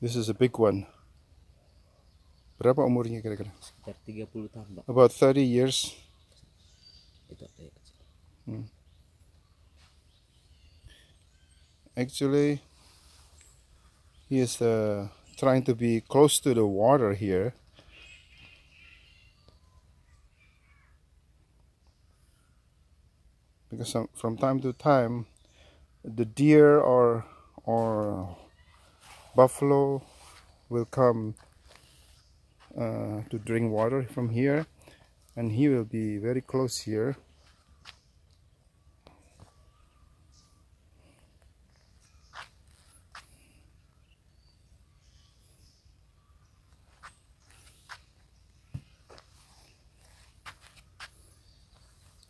This is a big one. Berapa umurnya kira-kira? sekitar 30 tahun pak About 30 years. itu kecil Actually, he is uh, trying to be close to the water here. Because some, from time to time, the deer or or buffalo will come uh, to drink water from here, and he will be very close here.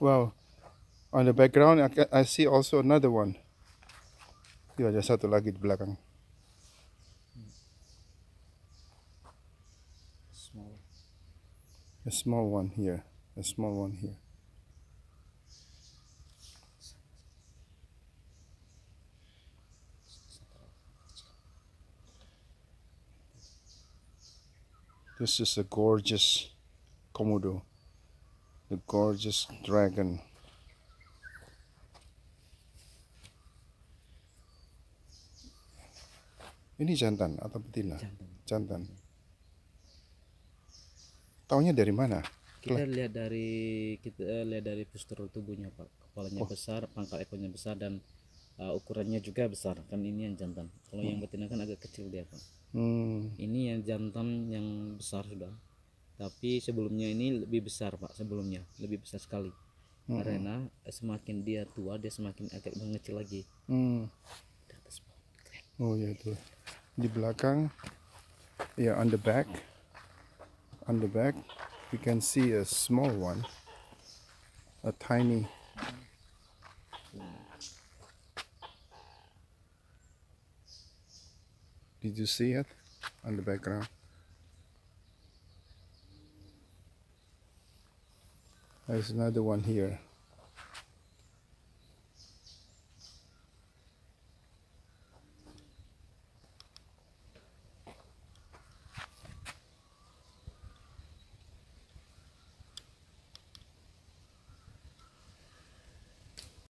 Wow, on the background I, I see also another one. Iya, ada satu lagi di belakang. Small A small one here. A small one here. This is a gorgeous Komodo. The gorgeous dragon. Ini jantan atau betina? jantan Jantan. Taunya dari mana? kita lihat dari kita eh, lihat dari postur tubuhnya pak. Kepalanya Oh. besar pangkal ekornya besar dan uh, ukurannya juga besar. Kan ini yang jantan. Kalau yang betina kan agak kecil dia pak. Hmm, ini yang jantan yang besar sudah. Tapi sebelumnya ini lebih besar pak sebelumnya. Lebih besar sekali. Karena eh, semakin dia tua dia semakin agak mengecil lagi. Hmm. Oh ya itu di belakang ya on the back on the back you can see a small one a tiny. Did you see it on the background? There's another one here